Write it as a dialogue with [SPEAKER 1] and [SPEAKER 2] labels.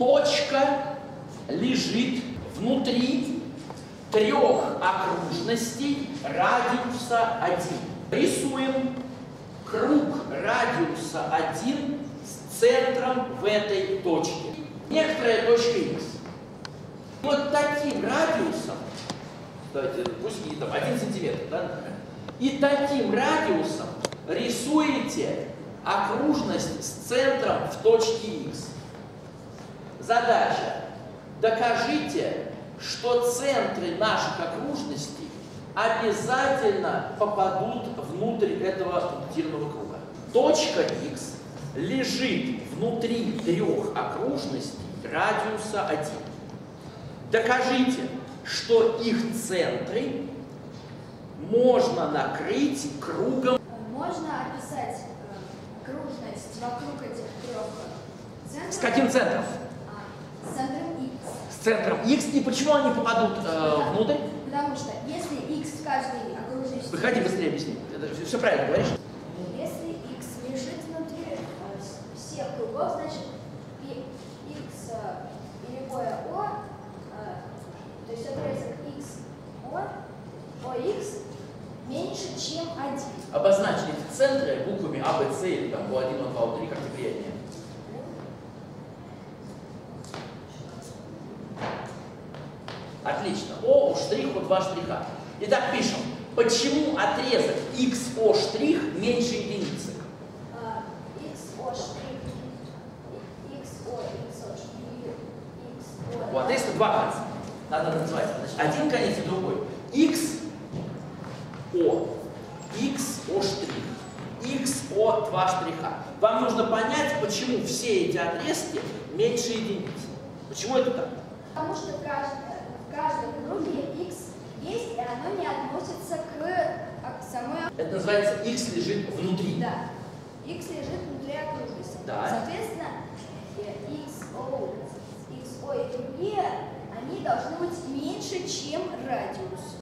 [SPEAKER 1] точка лежит внутри трех окружностей радиуса 1. Рисуем круг радиуса 1 с центром в этой точке. Некоторая точка x. Вот таким радиусом, давайте, пусть и там 1 сантиметр, да? И таким радиусом рисуете окружность с центром в точке x. Задача. Докажите, что центры наших окружностей обязательно попадут внутрь этого пунктирного круга. Точка x лежит внутри трех окружностей радиуса 1. Докажите, что их центры можно накрыть кругом.
[SPEAKER 2] Можно описать э, окружность вокруг этих трех центров.
[SPEAKER 1] С каким центром?
[SPEAKER 2] А, с центром x.
[SPEAKER 1] С центром x. И почему они попадут э, внутрь?
[SPEAKER 2] Потому что если x в каждой окружности...
[SPEAKER 1] Выходи быстрее объясни. Это все правильно говоришь?
[SPEAKER 2] Если x лежит внутри э, всех кругов, значит x э, и любое o, э, то есть отрезок x o, ox меньше, чем 1.
[SPEAKER 1] Обозначь эти центры буквами А, Б, С или там O1, O2, O3, как тебе приятнее. Отлично. О штрих, O2 штриха. Итак, пишем. Почему отрезок XO штрих меньше единицы?
[SPEAKER 2] А, x o штрих, x o x o штрих, x.
[SPEAKER 1] Вот, если два конца. Надо назвать. Значит, один конец и другой. X, O. X, O штрих. X, O, два штриха. Вам нужно понять, почему все эти отрезки меньше единицы. Почему это так?
[SPEAKER 2] Потому что в каждом, в каждом круге x есть, и оно не относится к, а, к самой
[SPEAKER 1] Это называется X лежит внутри.
[SPEAKER 2] Да. X лежит внутри окружности.
[SPEAKER 1] Да.
[SPEAKER 2] Соответственно, э, x, o, x, o и другие, они должны быть меньше, чем радиус.